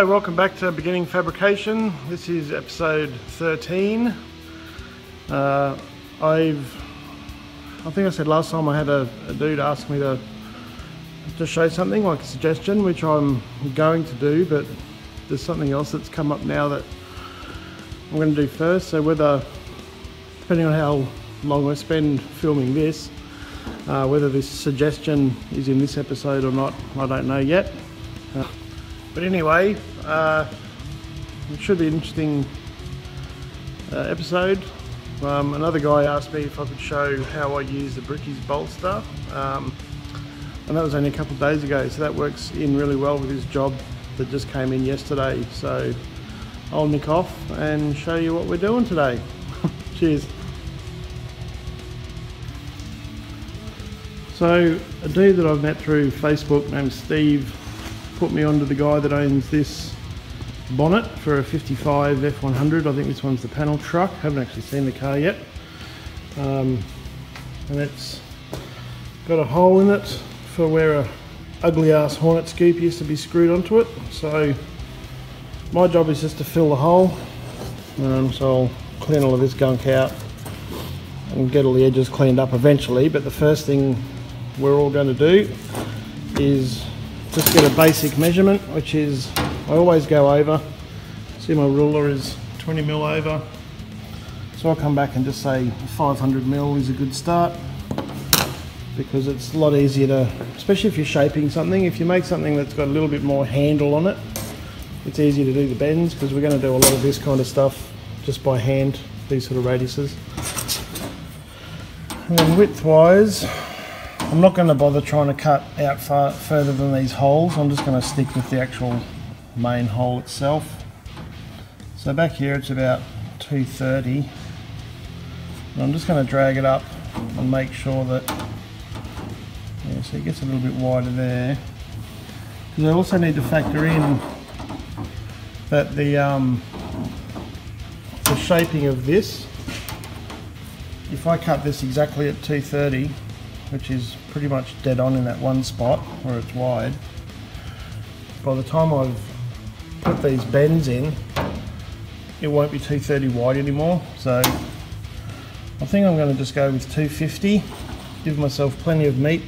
Hi, welcome back to Beginning Fabrication. This is episode 13. Uh, I've, I think I said last time I had a, a dude ask me to to show something like a suggestion, which I'm going to do, but there's something else that's come up now that I'm going to do first. So whether, depending on how long I spend filming this, uh, whether this suggestion is in this episode or not, I don't know yet. Uh, but anyway, uh, it should be an interesting uh, episode. Um, another guy asked me if I could show how I use the Bricky's bolster. Um, and that was only a couple of days ago, so that works in really well with his job that just came in yesterday. So I'll nick off and show you what we're doing today. Cheers. So a dude that I've met through Facebook named Steve put me onto the guy that owns this bonnet for a 55 F100. I think this one's the panel truck. Haven't actually seen the car yet. Um, and it's got a hole in it for where a ugly ass bonnet scoop used to be screwed onto it. So my job is just to fill the hole. Um, so I'll clean all of this gunk out and get all the edges cleaned up eventually. But the first thing we're all going to do is just get a basic measurement, which is I always go over. See my ruler is 20 mil over. So I'll come back and just say 500 mil is a good start because it's a lot easier to, especially if you're shaping something, if you make something that's got a little bit more handle on it, it's easier to do the bends because we're going to do a lot of this kind of stuff just by hand, these sort of radiuses. And then width-wise, I'm not going to bother trying to cut out far further than these holes, I'm just going to stick with the actual main hole itself. So back here it's about 230 and I'm just going to drag it up and make sure that yeah, so it gets a little bit wider there. Because I also need to factor in that the, um, the shaping of this, if I cut this exactly at 230, which is pretty much dead on in that one spot where it's wide, by the time I've put these bends in, it won't be 230 wide anymore. So I think I'm going to just go with 250, give myself plenty of meat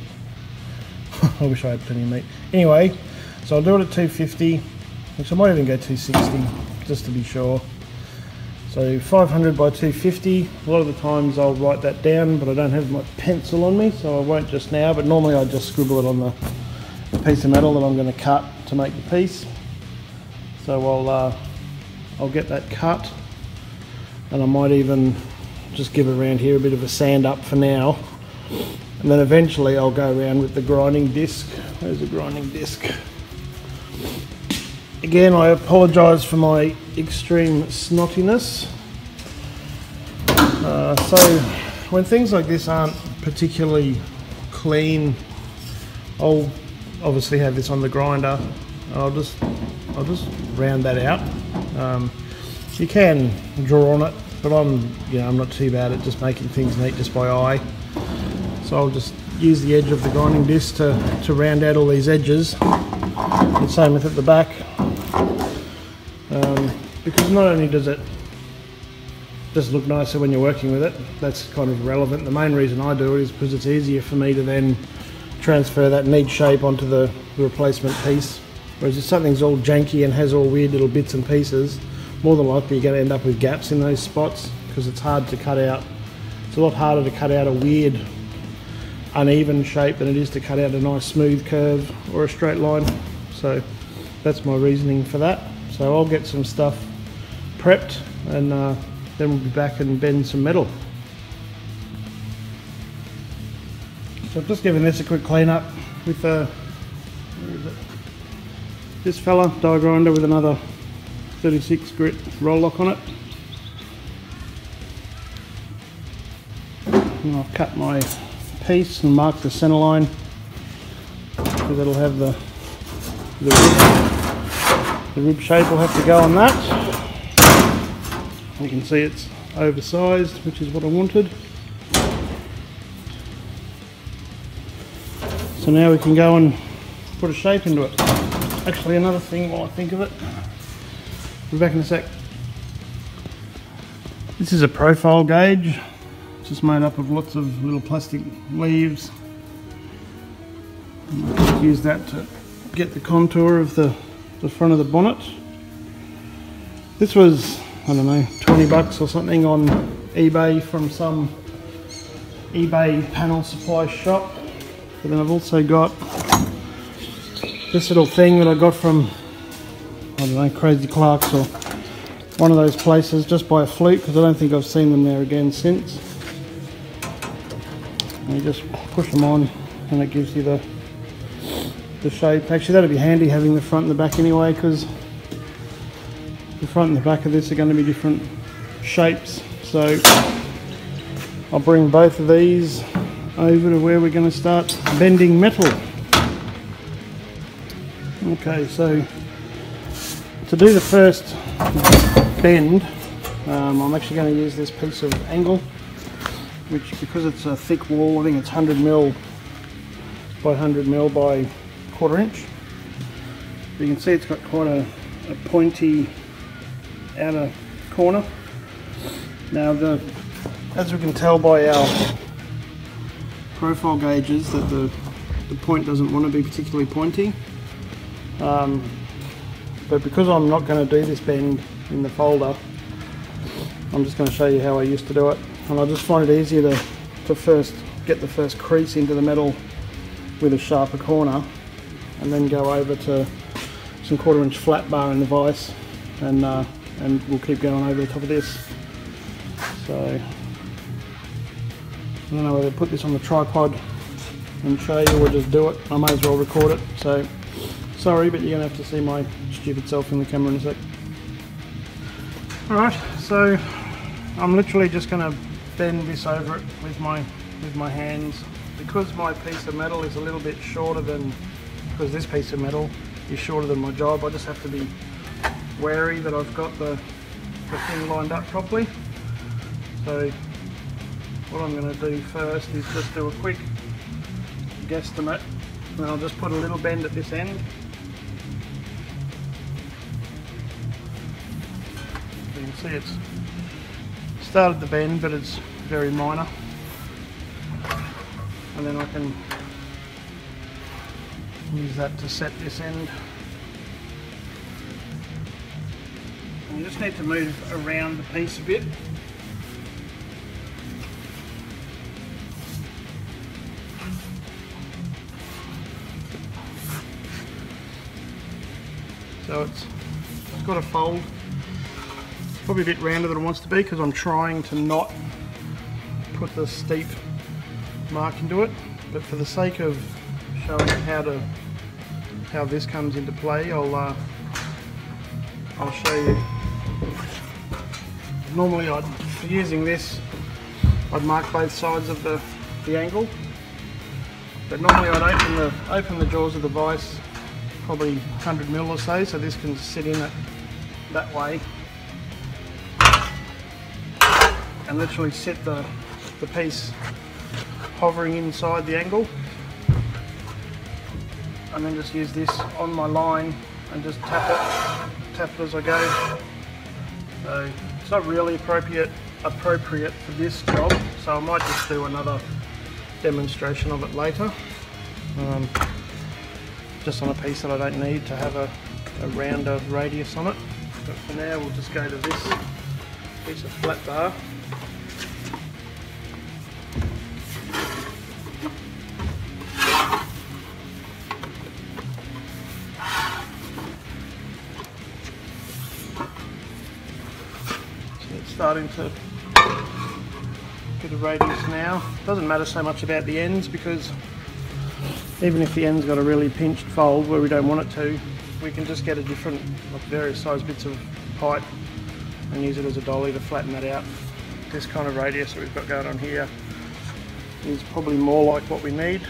I wish I had plenty of meat. Anyway, so I'll do it at 250, which I might even go 260 just to be sure. So 500 by 250, a lot of the times I'll write that down, but I don't have my pencil on me, so I won't just now, but normally I just scribble it on the piece of metal that I'm going to cut to make the piece. So I'll, uh, I'll get that cut, and I might even just give around here a bit of a sand up for now and then eventually I'll go around with the grinding disc. There's a grinding disc. Again, I apologise for my extreme snottiness. Uh, so when things like this aren't particularly clean, I'll obviously have this on the grinder. I'll just I'll just round that out. Um, you can draw on it, but I'm you know I'm not too bad at just making things neat just by eye. So I'll just use the edge of the grinding disc to, to round out all these edges. And same with at the back. Um, because not only does it just look nicer when you're working with it, that's kind of relevant. The main reason I do it is because it's easier for me to then transfer that neat shape onto the, the replacement piece. Whereas if something's all janky and has all weird little bits and pieces, more than likely you're going to end up with gaps in those spots because it's hard to cut out. It's a lot harder to cut out a weird uneven shape than it is to cut out a nice smooth curve or a straight line. So that's my reasoning for that. So I'll get some stuff prepped and uh, then we'll be back and bend some metal. So I'm just giving this a quick clean up with uh, this fella, die grinder with another 36 grit Roloc on it. And I've cut my piece and mark the center line because it'll have the the the rib shape will have to go on that. You can see it's oversized, which is what I wanted. So now we can go and put a shape into it. actually another thing while I think of it. We'll be back in a sec. This is a profile gauge. It's just made up of lots of little plastic leaves. Use that to get the contour of the, the front of the bonnet. This was, I don't know, 20 bucks or something on eBay from some eBay panel supply shop. But then I've also got this little thing that I got from, I don't know, Crazy Clark's or one of those places just by a fluke because I don't think I've seen them there again since. And you just push them on and it gives you the the shape. Actually that'd be handy having the front and the back anyway because the front and the back of this are going to be different shapes. So I'll bring both of these over to where we're going to start bending metal. Okay, so to do the first bend, um, I'm actually going to use this piece of angle, which because it's a thick wall, I think it's 100 mil by 100 mil by quarter inch. You can see it's got quite a, a pointy outer corner. Now the, as we can tell by our profile gauges that the, the point doesn't want to be particularly pointy. Um, but because I'm not going to do this bend in the folder, I'm just going to show you how I used to do it. And I just find it easier to, to first get the first crease into the metal with a sharper corner and then go over to some quarter inch flat bar in the vise and, uh, and we'll keep going over the top of this. So I don't know whether to put this on the tripod and show you or just do it. I may as well record it. So sorry, but you're gonna have to see my stupid self in the camera in a sec. Alright, so I'm literally just gonna bend this over it with my with my hands. Because my piece of metal is a little bit shorter than because this piece of metal is shorter than my job, I just have to be wary that I've got the, the thing lined up properly. So what I'm going to do first is just do a quick guesstimate and I'll just put a little bend at this end. You can see it's started the bend but it's very minor. And then I can use that to set this end you just need to move around the piece a bit So it's, it's got a fold. Probably a bit rounder than it wants to be because I'm trying to not put the steep mark into it. But for the sake of showing how to how this comes into play, I'll uh, I'll show you. Normally, I'd using this, I'd mark both sides of the the angle. But normally, I'd open the open the jaws of the vise probably 100 mil or so, so this can sit in it that way and literally set the, the piece hovering inside the angle and then just use this on my line and just tap it, tap it as I go. So it's not really appropriate appropriate for this job, so I might just do another demonstration of it later. Um, just on a piece that I don't need to have a, a rounder radius on it. But for now we'll just go to this piece of flat bar. Starting to get a radius now. Doesn't matter so much about the ends because even if the end's got a really pinched fold where we don't want it to, we can just get a different, like various size bits of pipe and use it as a dolly to flatten that out. This kind of radius that we've got going on here is probably more like what we need.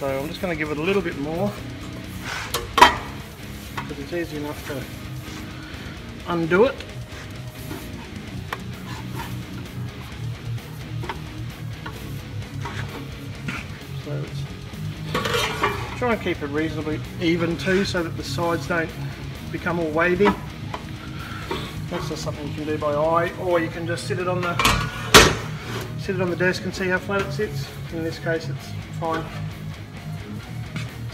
So I'm just going to give it a little bit more because it's easy enough to undo it. Try and keep it reasonably even too so that the sides don't become all wavy. That's just something you can do by eye or you can just sit it on the sit it on the desk and see how flat it sits. In this case it's fine.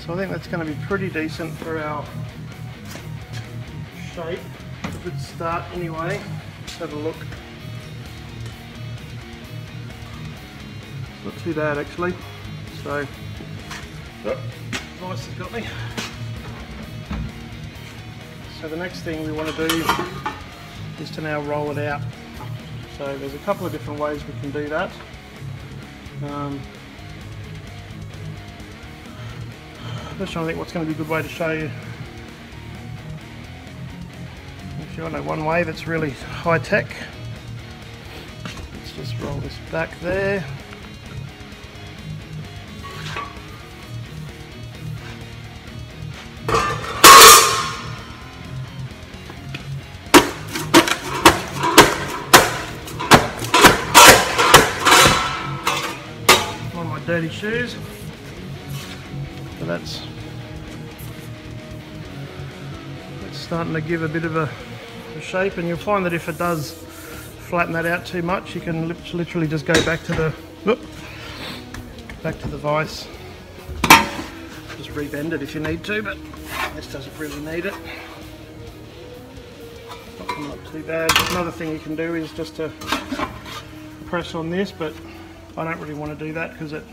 So I think that's going to be pretty decent for our shape. A good start anyway. Let's have a look. It's Not too bad actually. So, oh, has got me. So the next thing we want to do is to now roll it out. So there's a couple of different ways we can do that. Um, just trying to think what's going to be a good way to show you. If you know one way that's really high tech, let's just roll this back there. Dirty shoes. So that's it's starting to give a bit of a, a shape and you'll find that if it does flatten that out too much you can literally just go back to the whoop, back to the vise. Just rebend it if you need to but this doesn't really need it. Not, not too bad. Another thing you can do is just to press on this but I don't really want to do that because it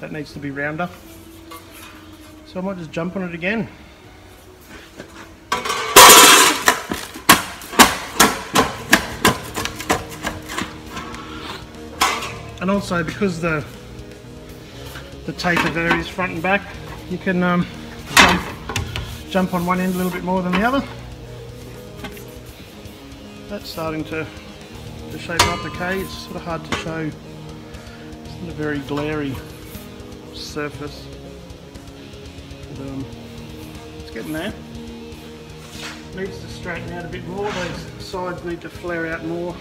that needs to be rounder so I might just jump on it again. And also because the the taper is front and back, you can um, jump, jump on one end a little bit more than the other. That's starting to, to shape up okay. It's sort of hard to show. Not a very glary surface. But, um, it's getting there. Needs to straighten out a bit more. Those sides need to flare out more.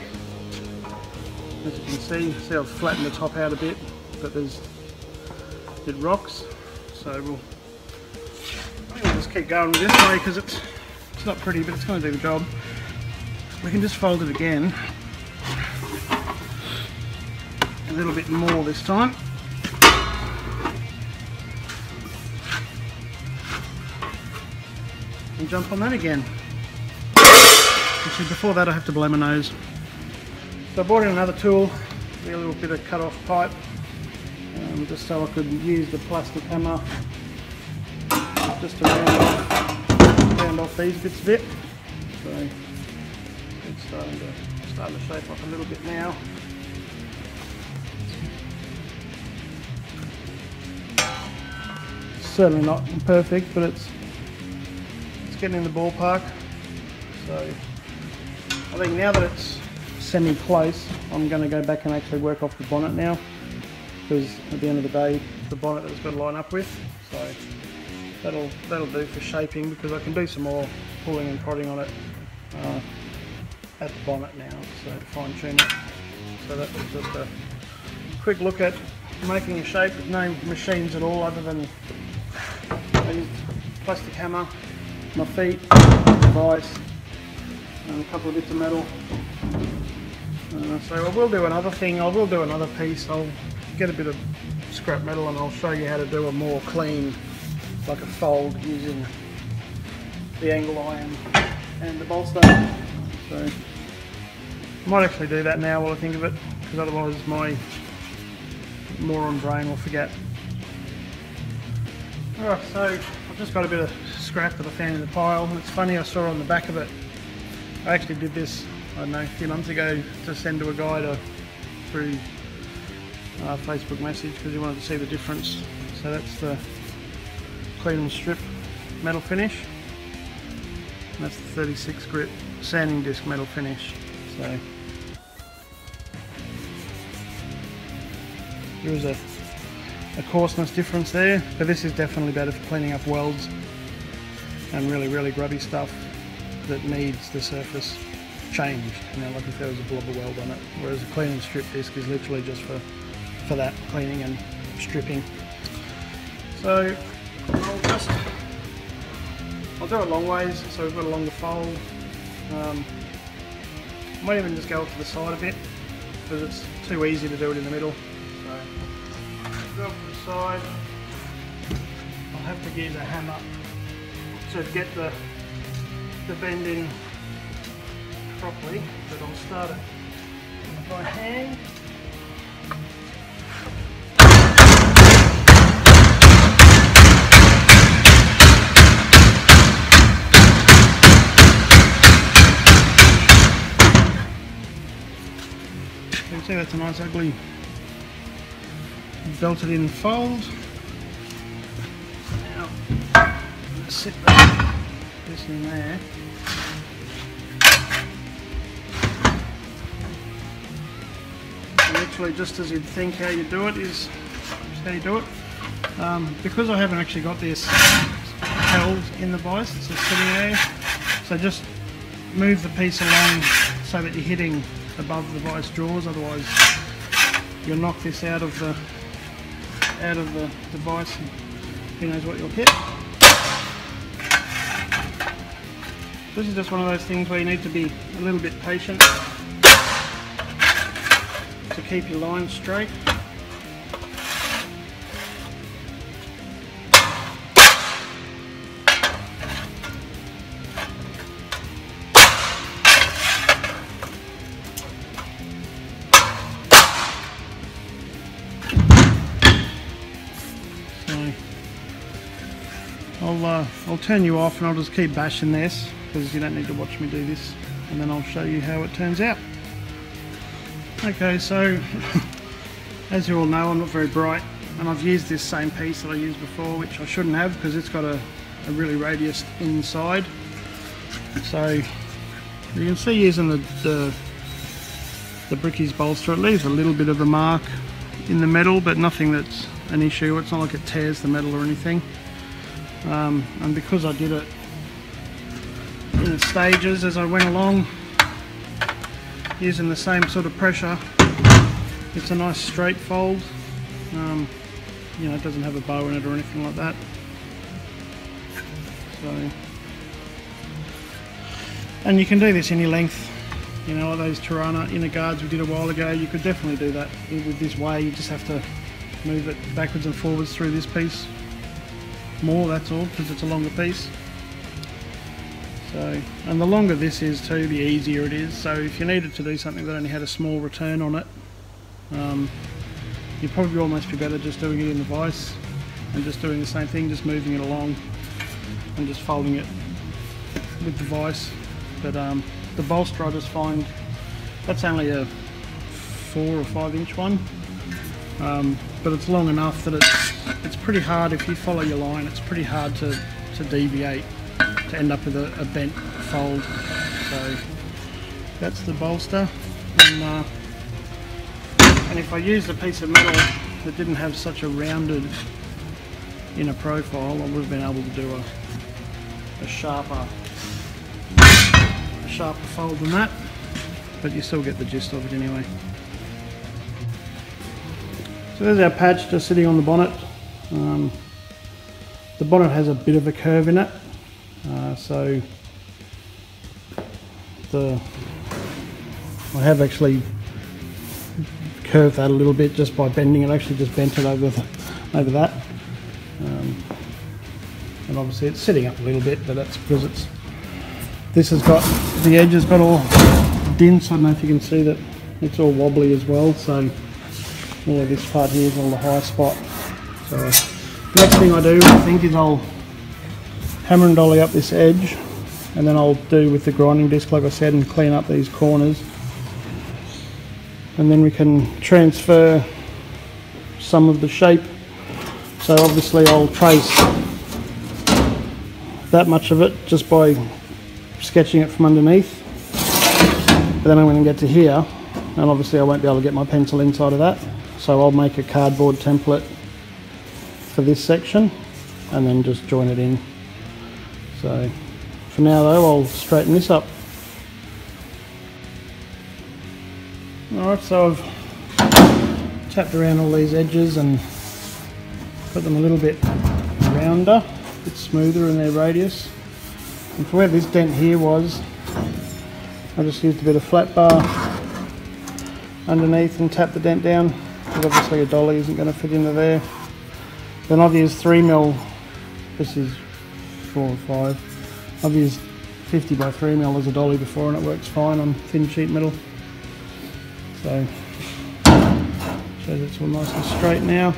As you can see, see I've flattened the top out a bit, but there's it rocks. So we'll, we'll just keep going this way because it's it's not pretty, but it's going to do the job. We can just fold it again a little bit more this time. and jump on that again. Actually, before that I have to blow my nose. So I brought in another tool, a little bit of cut off pipe, um, just so I could use the plastic hammer just to round off, round off these bits of it. So it's starting to, starting to shape up a little bit now. Certainly not perfect, but it's it's getting in the ballpark. So I think now that it's semi-close, I'm going to go back and actually work off the bonnet now. Because at the end of the day, the bonnet that it's got to line up with. So that'll that'll do for shaping because I can do some more pulling and prodding on it uh, at the bonnet now, so to fine tune it. So that was just a quick look at making a shape with no machines at all other than plastic hammer my feet, vice, and a couple of bits of metal. Uh, so I will do another thing, I will do another piece, I'll get a bit of scrap metal and I'll show you how to do a more clean, like a fold using the angle iron and the bolster. So I might actually do that now while I think of it, because otherwise my moron brain will forget. Alright, so just got a bit of scrap that I found in the pile. It's funny, I saw on the back of it, I actually did this, I don't know, a few months ago to send to a guy to, through uh, Facebook message because he wanted to see the difference. So that's the clean and strip metal finish. And that's the 36 grit sanding disc metal finish. So there is a, a coarseness difference there, but this is definitely better for cleaning up welds and really, really grubby stuff that needs the surface changed. You know, like if there was a blob of weld on it. Whereas a clean and strip disc is literally just for, for that, cleaning and stripping. So I'll just, I'll do it long ways so we've got a longer fold. Um, might even just go up to the side a bit because it's too easy to do it in the middle. Go off the side. I'll have to use a hammer to get the the bend in properly, but I'll start it by hand. You can see that's a nice ugly belted in fold. Now, sit this in there. Literally just as you'd think how you do it is how you do it. Um, because I haven't actually got this held in the vise, it's just sitting there. So just move the piece along so that you're hitting above the vice jaws, otherwise you'll knock this out of the out of the device and who knows what you'll hit. This is just one of those things where you need to be a little bit patient to keep your line straight. I'll turn you off and I'll just keep bashing this because you don't need to watch me do this and then I'll show you how it turns out. Okay, so as you all know I'm not very bright and I've used this same piece that I used before which I shouldn't have because it's got a, a really radius inside. So you can see using the, the, the Bricky's bolster it leaves a little bit of a mark in the metal but nothing that's an issue. It's not like it tears the metal or anything. Um, and because I did it in stages as I went along using the same sort of pressure it's a nice straight fold. Um, you know it doesn't have a bow in it or anything like that. So and you can do this any length you know those Torana inner guards we did a while ago. You could definitely do that with this way. You just have to move it backwards and forwards through this piece more that's all because it's a longer piece. So and the longer this is too the easier it is. So if you needed to do something that only had a small return on it um, you'd probably almost be better just doing it in the vise and just doing the same thing just moving it along and just folding it with the vise. But um, the bolster I just find that's only a four or five inch one. Um, but it's long enough that it's it's pretty hard if you follow your line it's pretty hard to, to deviate to end up with a, a bent fold. So that's the bolster. And, uh, and if I used a piece of metal that didn't have such a rounded inner profile I would have been able to do a, a sharper a sharper fold than that. But you still get the gist of it anyway so there's our patch just sitting on the bonnet. Um, the bonnet has a bit of a curve in it, uh, so the I have actually curved that a little bit just by bending it. Actually, just bent it over the, over that, um, and obviously it's sitting up a little bit, but that's because it's this has got the edge has got all dints. I don't know if you can see that it's all wobbly as well. So of this part here is on the high spot. So next thing I do I think is I'll hammer and dolly up this edge and then I'll do with the grinding disc like I said and clean up these corners. And then we can transfer some of the shape. So obviously I'll trace that much of it just by sketching it from underneath. But then I'm going to get to here and obviously I won't be able to get my pencil inside of that so I'll make a cardboard template for this section and then just join it in. So for now though, I'll straighten this up. Alright, so I've tapped around all these edges and put them a little bit rounder, a bit smoother in their radius. And for where this dent here was, I just used a bit of flat bar underneath and tapped the dent down because obviously a dolly isn't going to fit into there. Then I've used 3 mil. this is 4 or 5. I've used 50 by 3 mil as a dolly before and it works fine on thin sheet metal. So, shows it's all nice and straight now.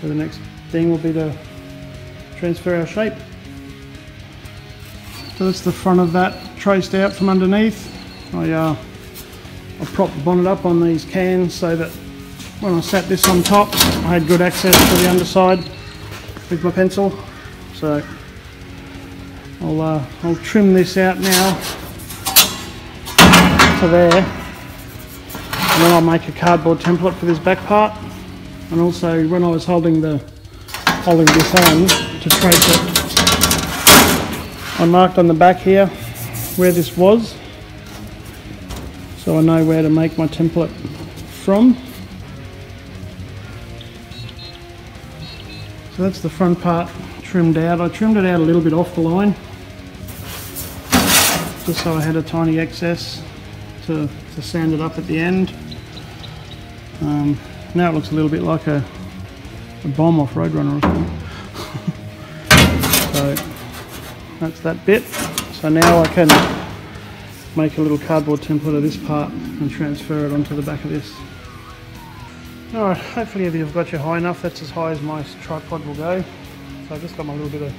So the next thing will be to transfer our shape. So that's the front of that traced out from underneath. I, uh, I propped the bonnet up on these cans so that when I sat this on top I had good access to the underside with my pencil. So I'll, uh, I'll trim this out now to there. And then I'll make a cardboard template for this back part. And also when I was holding the holding this on to trace it I marked on the back here where this was so I know where to make my template from. So that's the front part trimmed out. I trimmed it out a little bit off the line just so I had a tiny excess to, to sand it up at the end. Um, now it looks a little bit like a, a bomb off Roadrunner or something. So that's that bit. So now I can make a little cardboard template of this part and transfer it onto the back of this. Alright, hopefully if you've got your high enough, that's as high as my tripod will go. So I've just got my little bit of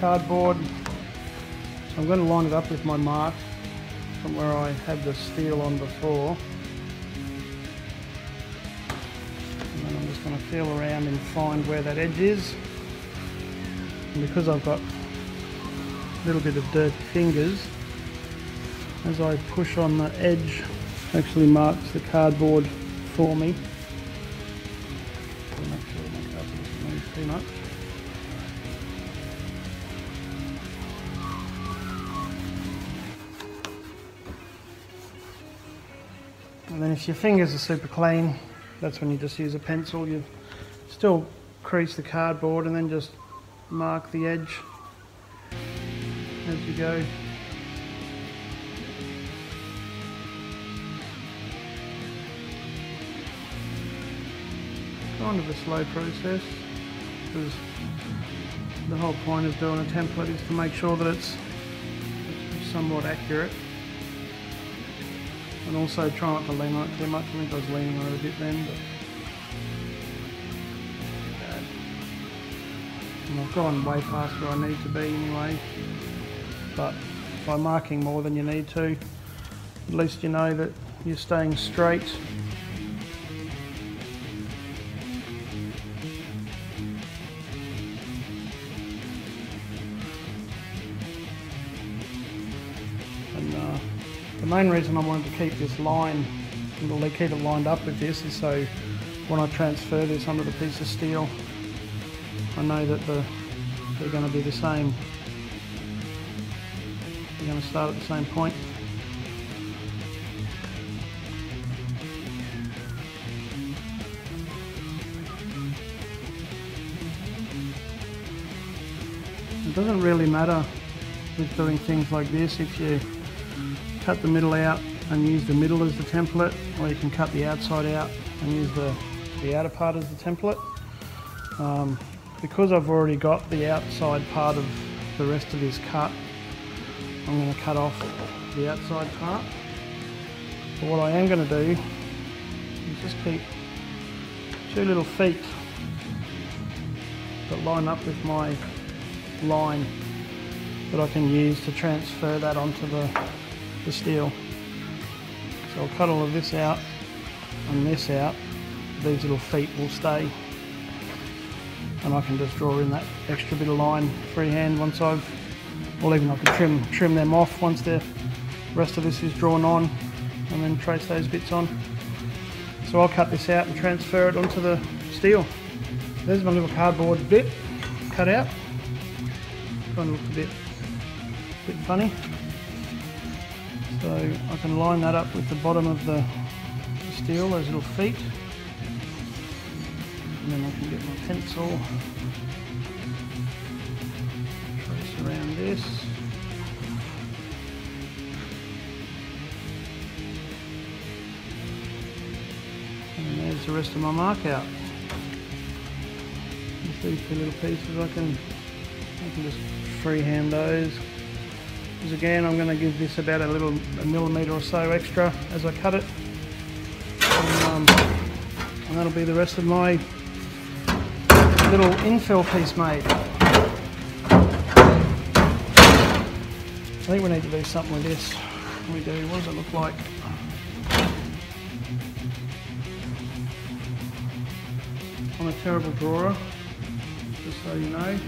cardboard. So I'm going to line it up with my mark from where I had the steel on before. And then I'm just going to feel around and find where that edge is. And because I've got a little bit of dirty fingers as I push on the edge actually marks the cardboard for me. Much. And then if your fingers are super clean that's when you just use a pencil. You still crease the cardboard and then just mark the edge. As you go. Kind of a slow process because the whole point of doing a template is to make sure that it's somewhat accurate and also try not to lean on it too much. I think I was leaning on it a bit then. But and I've gone way past where I need to be anyway but by marking more than you need to, at least you know that you're staying straight. Main reason I wanted to keep this line, well, keep it lined up with this is so when I transfer this onto the piece of steel, I know that the, they're going to be the same you're going to start at the same point. It doesn't really matter with doing things like this if you cut the middle out and use the middle as the template or you can cut the outside out and use the, the outer part as the template. Um, because I've already got the outside part of the rest of this cut I'm going to cut off the outside part. But what I am going to do is just keep two little feet that line up with my line that I can use to transfer that onto the, the steel. So I'll cut all of this out and this out. These little feet will stay and I can just draw in that extra bit of line freehand once I've or even I could trim, trim them off once the rest of this is drawn on and then trace those bits on. So I'll cut this out and transfer it onto the steel. There's my little cardboard bit cut out. Kind of looks a bit, bit funny. So I can line that up with the bottom of the steel, those little feet. And then I can get my pencil, trace around this. And there's the rest of my mark out. These two little pieces I can, I can just freehand those. Again I'm going to give this about a little a millimetre or so extra as I cut it. And, um, and that'll be the rest of my little infill piece made. I think we need to do something with this. We do, what does it look like? I'm a terrible drawer, just so you know.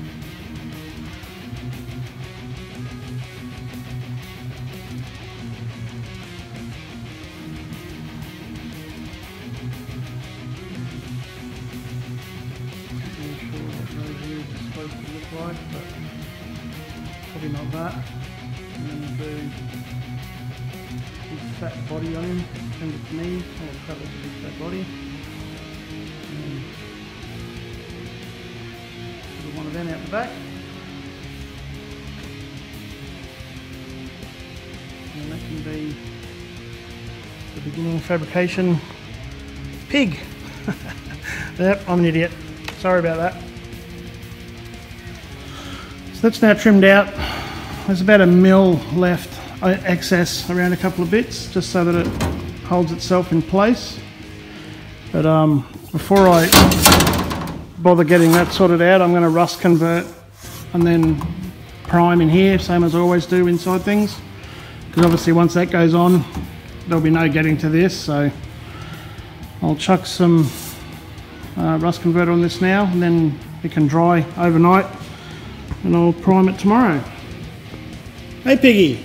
Probably that. And then do fat body on him, send it to me, I'll a big fat body. And one of them out the back. And that can be the beginning fabrication pig. yep, I'm an idiot. Sorry about that. So that's now trimmed out. There's about a mil left uh, excess around a couple of bits just so that it holds itself in place. But um, before I bother getting that sorted out, I'm going to rust convert and then prime in here, same as I always do inside things. Because obviously once that goes on, there'll be no getting to this. So I'll chuck some uh, rust converter on this now and then it can dry overnight and I'll prime it tomorrow. Hey Piggy!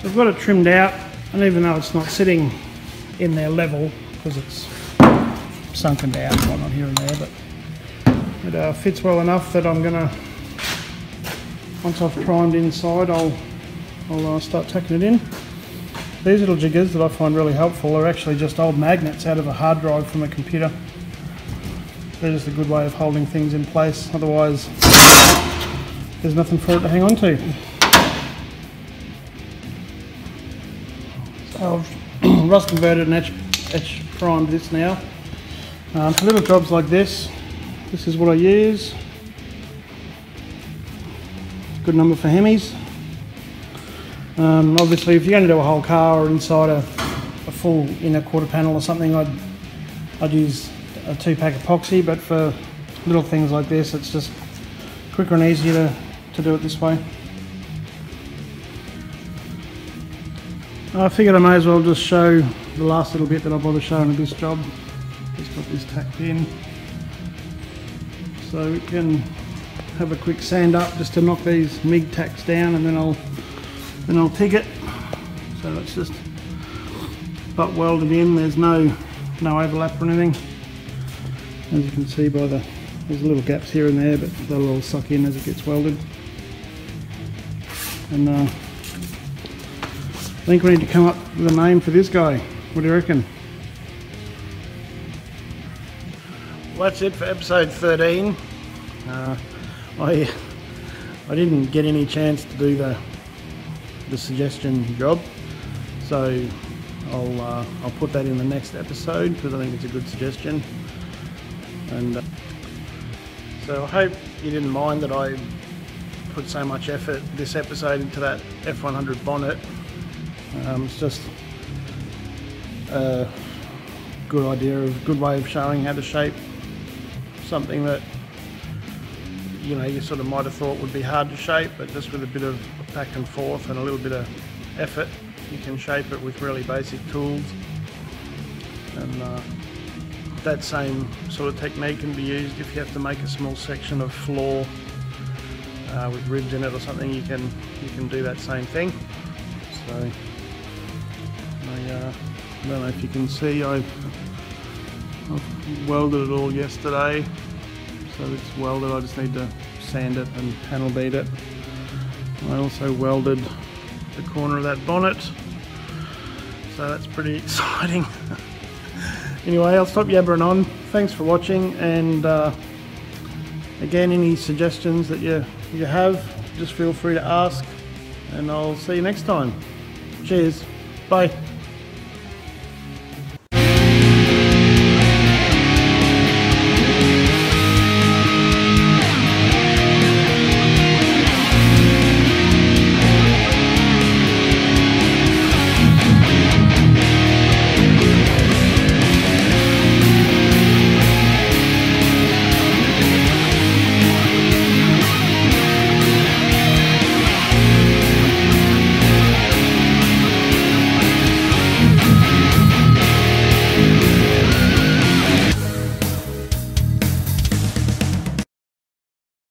So I've got it trimmed out and even though it's not sitting in there level because it's sunken down and whatnot here and there but it uh, fits well enough that I'm gonna once I've primed inside I'll, I'll uh, start tucking it in. These little jiggers that I find really helpful are actually just old magnets out of a hard drive from a computer. They're just a good way of holding things in place, otherwise there's nothing for it to hang on to. So I've rust converted and etch, etch primed this now. Um, for little jobs like this, this is what I use. Good number for Hemis. Um, obviously, if you're going to do a whole car or inside a, a full inner quarter panel or something, I'd, I'd use a two-pack epoxy, but for little things like this, it's just quicker and easier to, to do it this way. I figured I may as well just show the last little bit that I bother showing of this job. Just got this tacked in. So we can have a quick sand up just to knock these MIG tacks down and then I'll then I'll TIG it. So it's just butt welded in, there's no no overlap or anything. As you can see by the there's little gaps here and there but they'll all suck in as it gets welded. And uh, I think we need to come up with a name for this guy. What do you reckon? Well, that's it for episode 13. Uh, I I didn't get any chance to do the the suggestion job, so I'll uh, I'll put that in the next episode because I think it's a good suggestion. And uh, so I hope you didn't mind that I put so much effort this episode into that F100 bonnet. Um, it's just a good idea of good way of showing how to shape something that you know you sort of might have thought would be hard to shape but just with a bit of back and forth and a little bit of effort you can shape it with really basic tools and uh, that same sort of technique can be used if you have to make a small section of floor uh, with ribs in it or something you can you can do that same thing. So I, uh, I don't know if you can see I've, I've welded it all yesterday. So it's welded I just need to sand it and panel beat it. I also welded the corner of that bonnet. So that's pretty exciting. Anyway, I'll stop yabbering on. Thanks for watching, and uh, again, any suggestions that you you have, just feel free to ask, and I'll see you next time. Cheers. Bye.